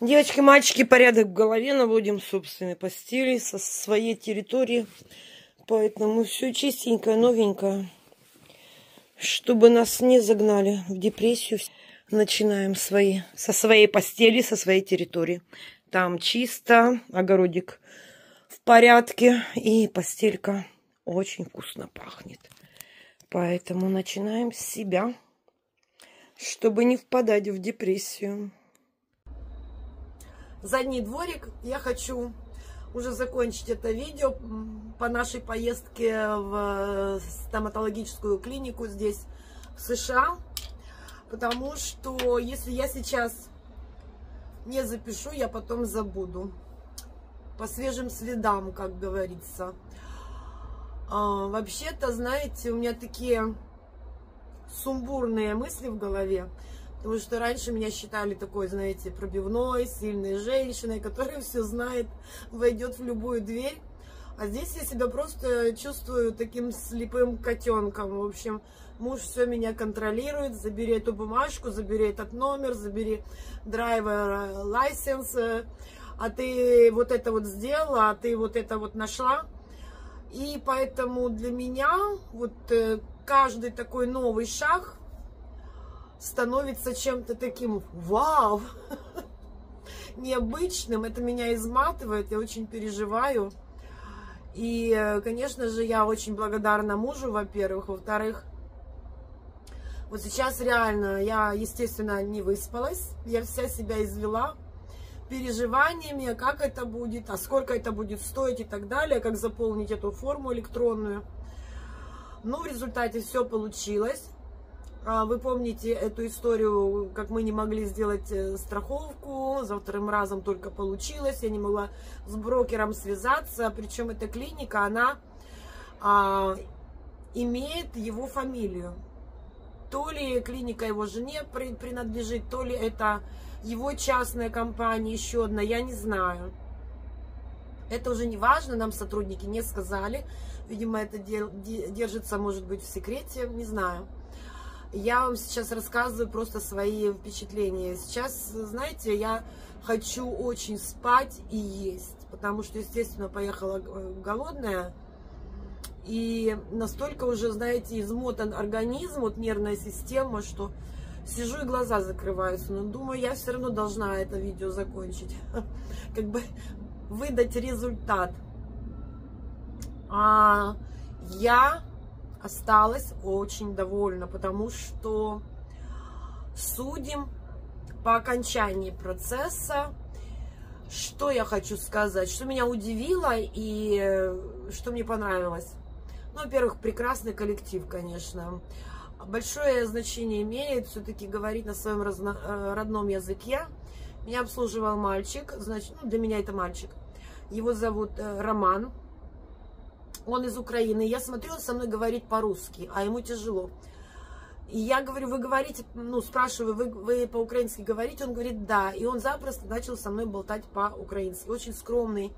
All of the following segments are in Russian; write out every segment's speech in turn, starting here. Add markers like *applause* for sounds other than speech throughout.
Девочки, мальчики, порядок в голове, наводим собственной постели со своей территории. Поэтому все чистенькое, новенькое. Чтобы нас не загнали в депрессию, начинаем свои, со своей постели, со своей территории. Там чисто, огородик в порядке и постелька очень вкусно пахнет. Поэтому начинаем с себя, чтобы не впадать в депрессию задний дворик. Я хочу уже закончить это видео по нашей поездке в стоматологическую клинику здесь, в США. Потому что если я сейчас не запишу, я потом забуду. По свежим следам, как говорится. А, Вообще-то, знаете, у меня такие сумбурные мысли в голове. Потому что раньше меня считали такой, знаете, пробивной, сильной женщиной, *laughs* которая все знает, войдет в любую дверь. А здесь я себя просто чувствую таким слепым котенком. В общем, муж все меня контролирует. Забери эту бумажку, забери этот номер, забери драйвер лайсенс. А ты вот это вот сделала, а ты вот это вот нашла. И поэтому для меня вот э, каждый такой новый шаг становится чем-то таким вау, *laughs* необычным. Это меня изматывает, я очень переживаю. И, конечно же, я очень благодарна мужу, во-первых. Во-вторых, вот сейчас реально я, естественно, не выспалась. Я вся себя извела переживаниями, как это будет, а сколько это будет стоить и так далее, как заполнить эту форму электронную. Но в результате все получилось. А, вы помните эту историю, как мы не могли сделать э, страховку, за вторым разом только получилось, я не могла с брокером связаться, причем эта клиника, она а, имеет его фамилию. То ли клиника его жене принадлежит, то ли это его частная компания, еще одна, я не знаю. Это уже не важно, нам сотрудники не сказали. Видимо, это держится, может быть, в секрете, не знаю. Я вам сейчас рассказываю просто свои впечатления. Сейчас, знаете, я хочу очень спать и есть, потому что, естественно, поехала голодная. И настолько уже, знаете, измотан организм, вот нервная система, что сижу и глаза закрываются. Но думаю, я все равно должна это видео закончить. *laughs* Как бы выдать результат. А я осталась очень довольна, потому что судим по окончании процесса. Что я хочу сказать, что меня удивило и э, что мне понравилось. Ну, во-первых, прекрасный коллектив, конечно. Большое значение имеет все-таки говорить на своем разно, э, родном языке. Меня обслуживал мальчик, значит, ну, для меня это мальчик. Его зовут э, Роман он из Украины. Я смотрю, он со мной говорит по-русски, а ему тяжело. И я говорю, вы говорите, ну, спрашиваю, вы, вы по-украински говорите? Он говорит, да. И он запросто начал со мной болтать по-украински. Очень скромный,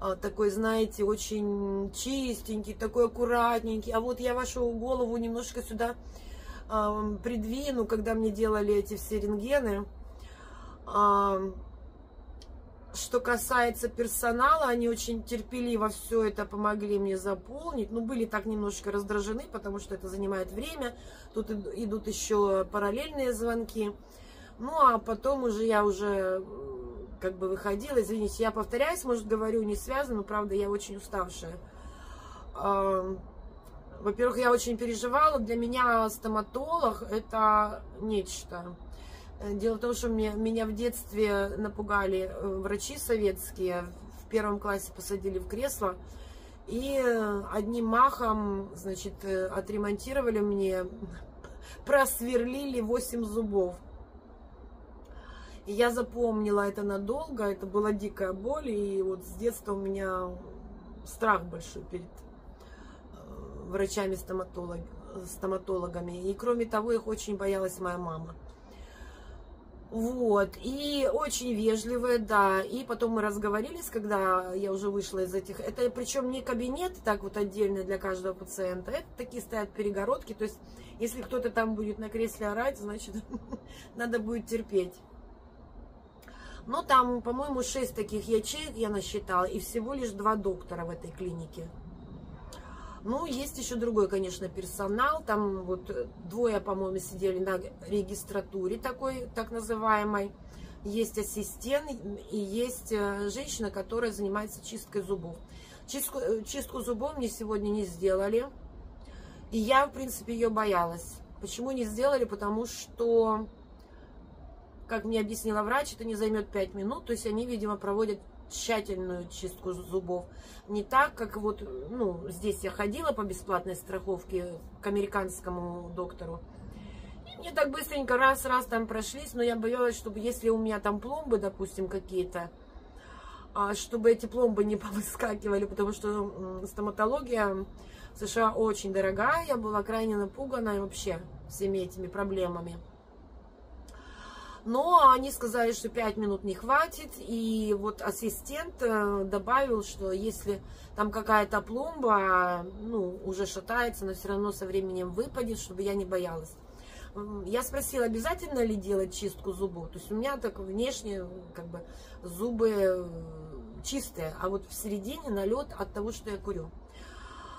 а, такой, знаете, очень чистенький, такой аккуратненький. А вот я вашу голову немножко сюда э, придвину, когда мне делали эти все рентгены. Что касается персонала, они очень терпеливо все это помогли мне заполнить. Ну, были так немножечко раздражены, потому что это занимает время. Тут идут еще параллельные звонки. Ну, а потом уже я уже как бы выходила. Извините, я повторяюсь, может, говорю не связано, но, правда, я очень уставшая. Во-первых, я очень переживала. Для меня стоматолог – это нечто. Э, дело в том, что меня, меня в детстве напугали э, врачи советские. В первом классе посадили в кресло. И э, одним махом, значит, отремонтировали мне, *laughs* просверлили 8 зубов. И я запомнила это надолго, это была дикая боль, и вот с детства у меня страх большой перед врачами-стоматологами. И кроме того, их очень боялась моя мама. Вот, и очень вежливая, да. И потом мы разговорились, когда я уже вышла из этих... Это причем не кабинет так вот отдельно для каждого пациента. Это такие стоят перегородки. То есть, если кто-то там будет на кресле орать, значит, *laughs* надо будет терпеть. Но там, по-моему, 6 таких ячеек я насчитала, и всего лишь два доктора в этой клинике. Ну, есть еще другой, конечно, персонал. Там вот двое, по-моему, сидели на регистратуре такой, так называемой. Есть ассистент и есть э, женщина, которая занимается чисткой зубов. Чистку, э, чистку зубов мне сегодня не сделали. И я, в принципе, ее боялась. Почему не сделали? Потому что, как мне объяснила врач, это не займет 5 минут. То есть они, видимо, проводят тщательную чистку зубов. Не так, как вот, ну, здесь я ходила по бесплатной страховке к американскому доктору. И мне так быстренько раз-раз там прошлись, но я боялась, чтобы если у меня там пломбы, допустим, какие-то, а, чтобы эти пломбы не *laughs* повыскакивали, потому что стоматология в США очень дорогая, я была крайне напугана вообще всеми этими проблемами. Но они сказали, что 5 минут не хватит, и вот ассистент э, добавил, что если там какая-то пломба, ну, уже шатается, но все равно со временем выпадет, чтобы я не боялась. Я спросила, обязательно ли делать чистку зубов. То есть у меня так внешне как бы зубы э, чистые, а вот в середине налет от того, что я курю.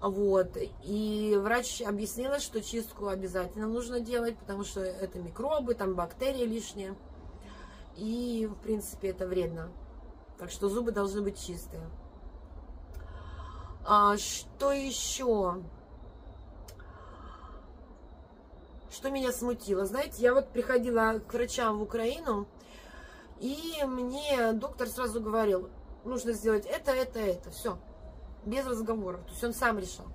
Вот. И врач объяснила, что чистку обязательно нужно делать, потому что это микробы, там бактерии лишние. И, в принципе, это вредно. Так что зубы должны быть чистые. А, что еще? Что меня смутило? Знаете, я вот приходила к врачам в Украину, и мне доктор сразу говорил, нужно сделать это, это, это, все без разговоров. То есть он сам решал.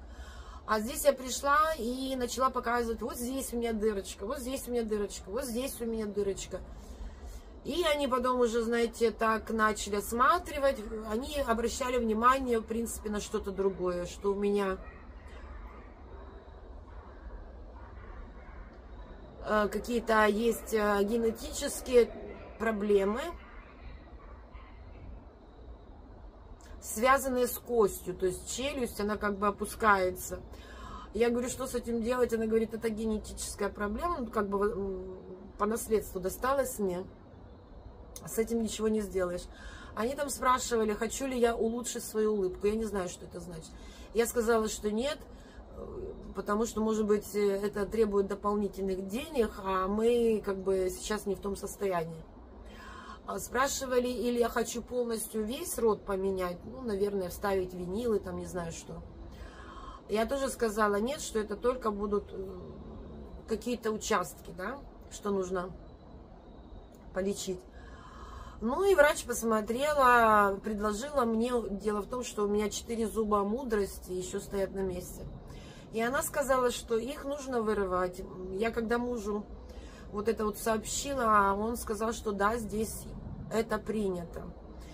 А здесь я пришла и начала показывать, вот здесь у меня дырочка, вот здесь у меня дырочка, вот здесь у меня дырочка. И они потом уже, знаете, так начали осматривать. Они обращали внимание, в принципе, на что-то другое, что у меня э, какие-то есть э, генетические проблемы, связанные с костью, то есть челюсть, она как бы опускается. Я говорю, что с этим делать? Она говорит, это генетическая проблема, ну, как бы по наследству досталось мне. С этим ничего не сделаешь. Они там спрашивали, хочу ли я улучшить свою улыбку. Я не знаю, что это значит. Я сказала, что нет, потому что, может быть, это требует дополнительных денег, а мы как бы сейчас не в том состоянии. А, спрашивали, или я хочу полностью весь рот поменять, ну, наверное, вставить винилы, там, не знаю что. Я тоже сказала нет, что это только будут э, какие-то участки, да, что нужно полечить. Ну и врач посмотрела, предложила мне, дело в том, что у меня четыре зуба мудрости еще стоят на месте. И она сказала, что их нужно вырывать. Я когда мужу вот это вот сообщила, он сказал, что да, здесь это принято.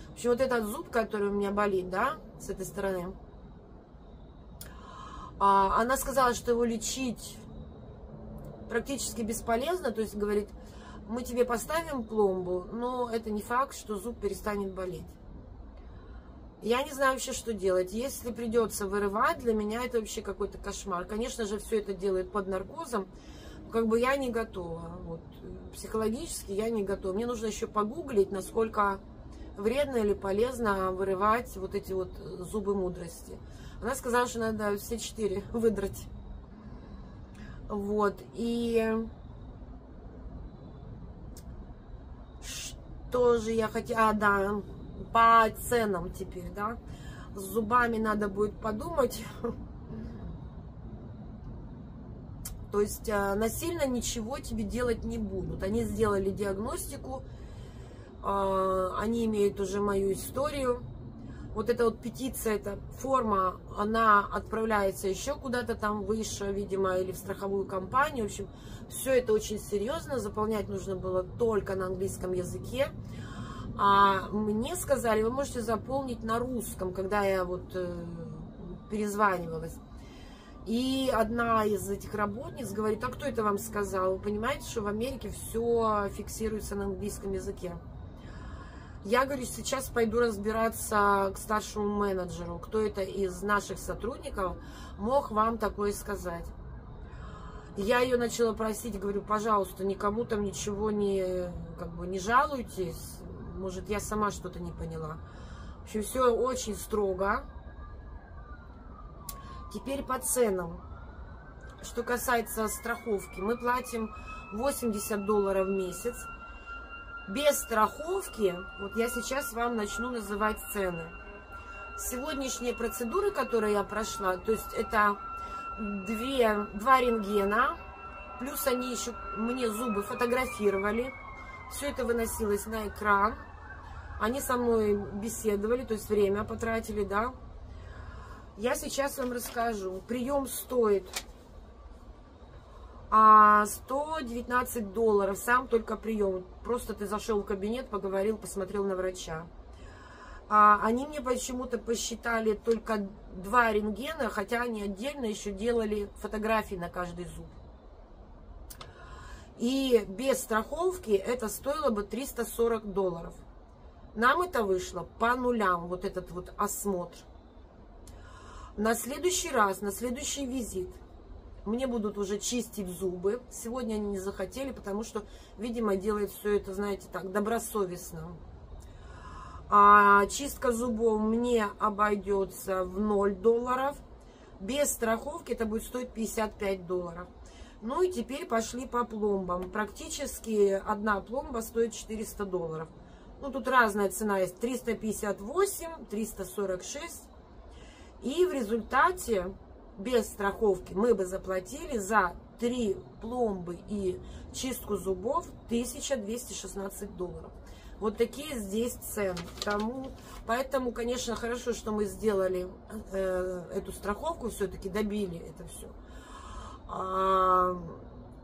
В общем, вот этот зуб, который у меня болит, да, с этой стороны, а, она сказала, что его лечить практически бесполезно, то есть говорит, мы тебе поставим пломбу, но это не факт, что зуб перестанет болеть. Я не знаю вообще, что делать. Если придется вырывать, для меня это вообще какой-то кошмар. Конечно же, все это делают под наркозом как бы я не готова. Вот, психологически я не готова. Мне нужно еще погуглить, насколько вредно или полезно вырывать вот эти вот зубы мудрости. Она сказала, что надо все четыре *laughs* выдрать. Вот, и что же я хотела, а, да, по ценам теперь, да, с зубами надо будет подумать, *laughs* То есть а, насильно ничего тебе делать не будут. Они сделали диагностику, а, они имеют уже мою историю. Вот эта вот петиция, эта форма, она отправляется еще куда-то там выше, видимо, или в страховую компанию. В общем, все это очень серьезно. Заполнять нужно было только на английском языке. А мне сказали, вы можете заполнить на русском, когда я вот э, перезванивалась. И одна из этих работниц говорит, а кто это вам сказал? Вы понимаете, что в Америке все фиксируется на английском языке. Я, говорю, сейчас пойду разбираться к старшему менеджеру, кто это из наших сотрудников мог вам такое сказать. Я ее начала просить, говорю, пожалуйста, никому там ничего не, как бы, не жалуйтесь, Может, я сама что-то не поняла. В общем, все очень строго. Теперь по ценам. Что касается страховки, мы платим 80 долларов в месяц. Без страховки, вот я сейчас вам начну называть цены. Сегодняшние процедуры, которые я прошла, то есть это две, два рентгена, плюс они еще мне зубы фотографировали, все это выносилось на экран, они со мной беседовали, то есть время потратили, да. Я сейчас вам расскажу. Прием стоит а 119 долларов, сам только прием. Просто ты зашел в кабинет, поговорил, посмотрел на врача. А, они мне почему-то посчитали только два рентгена, хотя они отдельно еще делали фотографии на каждый зуб. И без страховки это стоило бы 340 долларов. Нам это вышло по нулям, вот этот вот осмотр. На следующий раз, на следующий визит мне будут уже чистить зубы. Сегодня они не захотели, потому что, видимо, делает все это, знаете, так, добросовестно. А чистка зубов мне обойдется в 0 долларов. Без страховки это будет стоить 55 долларов. Ну и теперь пошли по пломбам. Практически одна пломба стоит 400 долларов. Ну, тут разная цена есть. 358, 346. И в результате без страховки мы бы заплатили за три пломбы и чистку зубов 1216 долларов. Вот такие здесь цены. Тому, поэтому, конечно, хорошо, что мы сделали э, эту страховку, все-таки добили это все. А,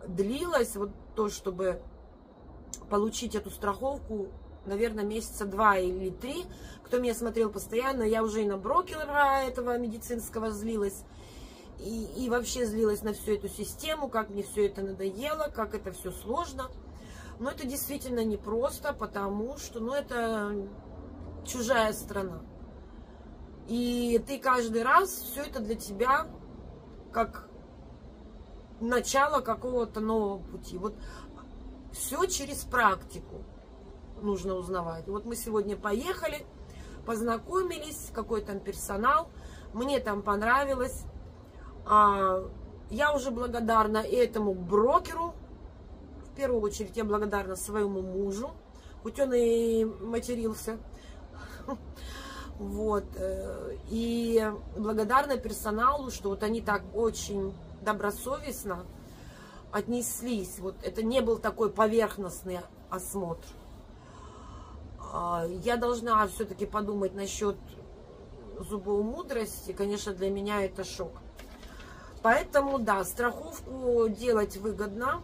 длилось вот то, чтобы получить эту страховку, наверное, месяца два или три. Кто меня смотрел постоянно, я уже и на брокера этого медицинского злилась и, и вообще злилась на всю эту систему, как мне все это надоело, как это все сложно. Но это действительно непросто, потому что ну, это чужая страна. И ты каждый раз все это для тебя как начало какого-то нового пути. Вот все через практику нужно узнавать. Вот мы сегодня поехали, познакомились, какой там персонал, мне там понравилось. А, я уже благодарна этому брокеру. В первую очередь я благодарна своему мужу, хоть он и матерился. Вот. Э, и благодарна персоналу, что вот они так очень добросовестно отнеслись. Вот это не был такой поверхностный осмотр. А, я должна все-таки подумать насчет зубов мудрости. Конечно, для меня это шок. Поэтому, да, страховку делать выгодно.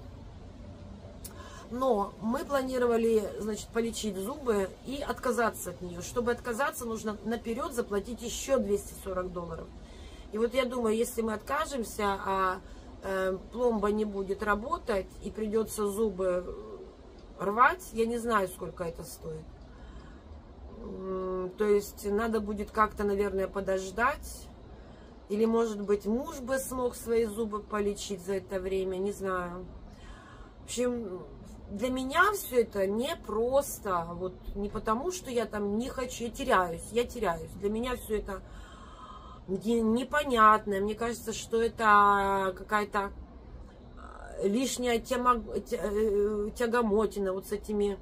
Но мы планировали, значит, полечить зубы и отказаться от нее. Чтобы отказаться, нужно наперед заплатить еще 240 долларов. И вот я думаю, если мы откажемся, а э, пломба не будет работать и придется зубы рвать, я не знаю, сколько это стоит. То есть надо будет как-то, наверное, подождать или, может быть, муж бы смог свои зубы полечить за это время, не знаю. В общем, для меня все это не просто, вот не потому, что я там не хочу, я теряюсь, я теряюсь. Для меня все это непонятное, мне кажется, что это какая-то э, лишняя тема, э, тягомотина вот с этими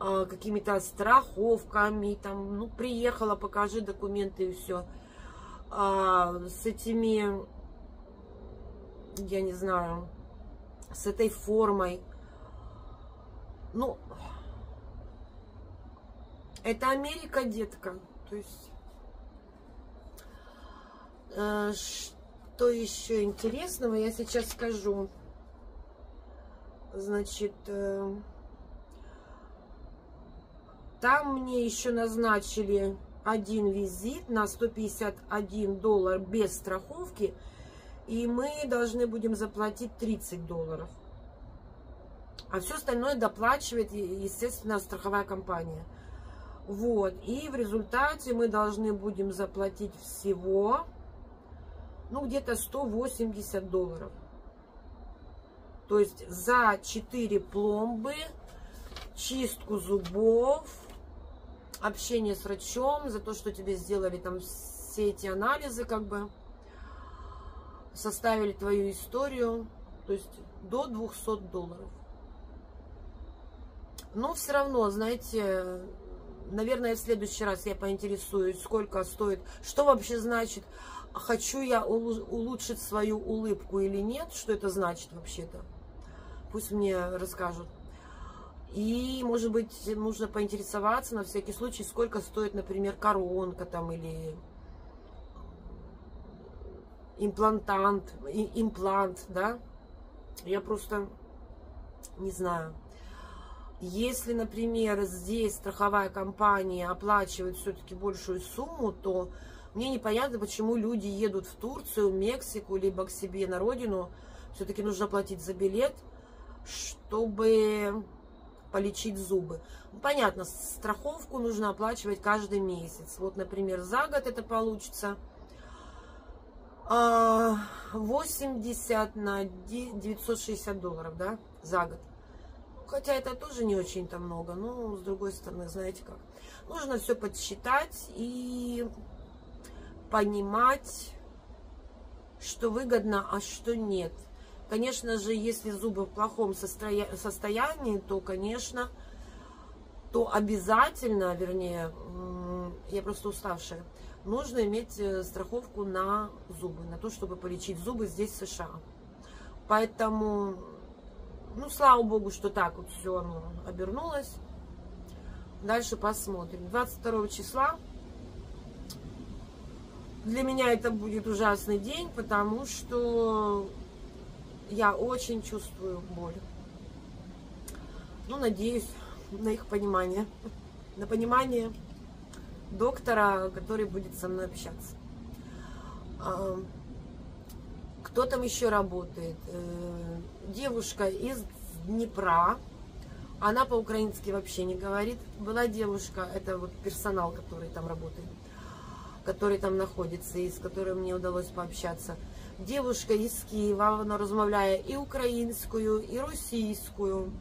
э, какими-то страховками, там, ну, приехала, покажи документы и все а, с этими, я не знаю, с этой формой. Ну, это Америка, детка. То есть, э, что еще интересного, я сейчас скажу. Значит, э, там мне еще назначили один визит на 151 доллар без страховки, и мы должны будем заплатить 30 долларов. А все остальное доплачивает, естественно, страховая компания. Вот, и в результате мы должны будем заплатить всего, ну, где-то 180 долларов. То есть за 4 пломбы, чистку зубов, общение с врачом, за то, что тебе сделали там все эти анализы, как бы, составили твою историю, то есть до 200 долларов. Но все равно, знаете, наверное, в следующий раз я поинтересуюсь, сколько стоит, что вообще значит, хочу я улучшить свою улыбку или нет, что это значит вообще-то. Пусть мне расскажут. И, может быть, нужно поинтересоваться на всякий случай, сколько стоит, например, коронка там или имплантант, имплант, да? Я просто не знаю. Если, например, здесь страховая компания оплачивает все-таки большую сумму, то мне непонятно, почему люди едут в Турцию, Мексику, либо к себе на родину. Все-таки нужно платить за билет, чтобы полечить зубы. Ну, понятно, страховку нужно оплачивать каждый месяц. Вот, например, за год это получится 80 а, на 960 долларов, да, за год. Хотя это тоже не очень-то много, но с другой стороны, знаете как. Нужно все подсчитать и понимать, что выгодно, а что нет. Конечно же, если зубы в плохом состоянии, то, конечно, то обязательно, вернее, я просто уставшая, нужно иметь э, страховку на зубы, на то, чтобы полечить зубы здесь, в США. Поэтому, ну, слава богу, что так вот все оно обернулось. Дальше посмотрим. 22 числа для меня это будет ужасный день, потому что я очень чувствую боль. Ну, надеюсь на их понимание. На понимание доктора, который будет со мной общаться. А, кто там еще работает? Э, девушка из Днепра. Она по-украински вообще не говорит. Была девушка, это вот персонал, который там работает, который там находится, и с которым мне удалось пообщаться. Девушка из Киева, вона розмовляє і українською, і російською.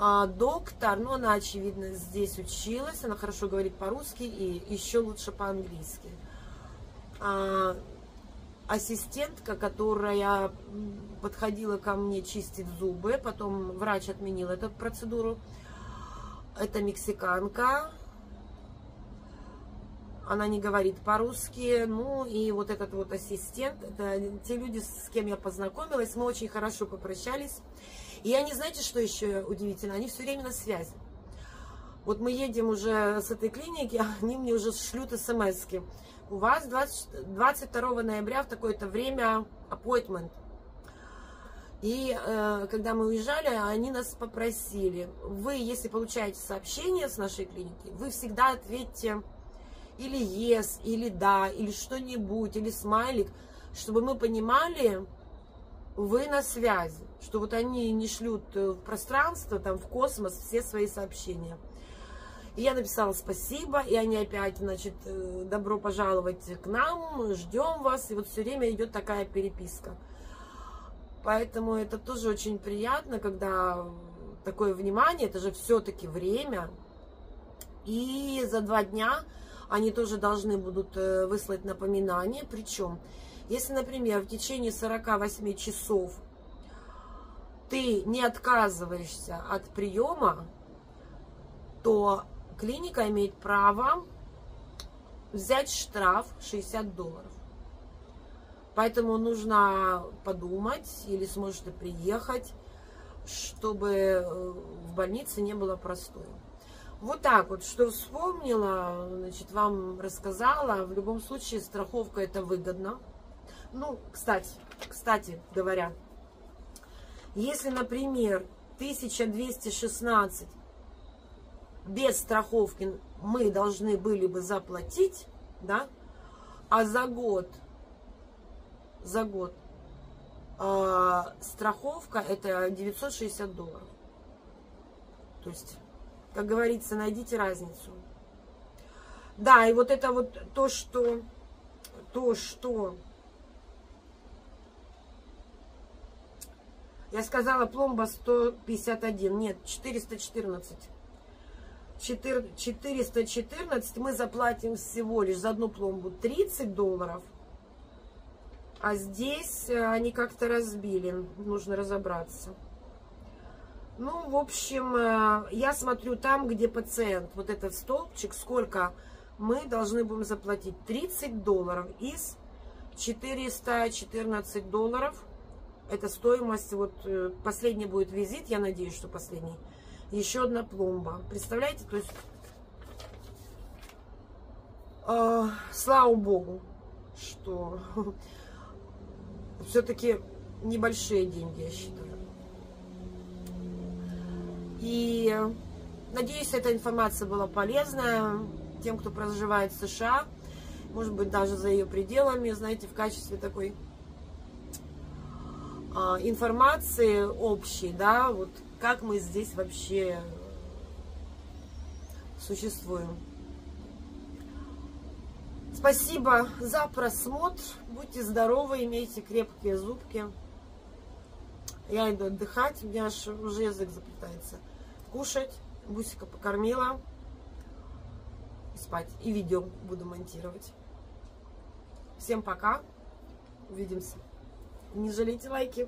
А доктор, ну она, очевидно, здесь училась, она хорошо говорит по-русски и еще лучше по-английски. А, ассистентка, которая подходила ко мне чистить зубы, потом врач отменил эту процедуру, это мексиканка, она не говорит по-русски, ну и вот этот вот ассистент, это те люди, с кем я познакомилась, мы очень хорошо попрощались, и они, знаете, что еще удивительно? Они все время на связи. Вот мы едем уже с этой клиники, *laughs* они мне уже шлют смс -ки. У вас 20, 22 ноября в такое-то время appointment. И э, когда мы уезжали, они нас попросили, вы, если получаете сообщение с нашей клиники, вы всегда ответьте или yes, или да, или что-нибудь, или смайлик, чтобы мы понимали, вы на связи, что вот они не шлют э, в пространство, там, в космос все свои сообщения. И я написала спасибо, и они опять, значит, э, добро пожаловать к нам, ждем вас, и вот все время идет такая переписка. Поэтому это тоже очень приятно, когда такое внимание, это же все-таки время. И за два дня они тоже должны будут э, выслать напоминание, причем если, например, в течение 48 часов ты не отказываешься от приема, то клиника имеет право взять штраф 60 долларов. Поэтому нужно подумать или сможете приехать, чтобы э, в больнице не было простое. Вот так вот, что вспомнила, значит, вам рассказала. В любом случае, страховка это выгодно. Ну, кстати, кстати говоря, если, например, 1216 без страховки мы должны были бы заплатить, да, а за год, за год э, страховка это 960 долларов. То есть, как говорится, найдите разницу. Да, и вот это вот то, что, то, что Я сказала пломба 151. Нет, 414. 414 мы заплатим всего лишь за одну пломбу 30 долларов. А здесь э, они как-то разбили. Нужно разобраться. Ну, в общем, э, я смотрю там, где пациент. Вот этот столбчик, сколько мы должны будем заплатить. 30 долларов из 414 долларов. Это стоимость, вот э, последний будет визит, я надеюсь, что последний. Еще одна пломба. Представляете, то есть, э, слава богу, что *laughs* все-таки небольшие деньги, я считаю. И надеюсь, эта информация была полезная тем, кто проживает в США, может быть, даже за ее пределами, знаете, в качестве такой а, информации общей, да, вот как мы здесь вообще существуем. Спасибо за просмотр. Будьте здоровы, имейте крепкие зубки. Я иду отдыхать, у меня аж уже язык заплетается. Кушать, Бусика покормила. Спать. И видео буду монтировать. Всем пока. Увидимся. Не жалейте лайки.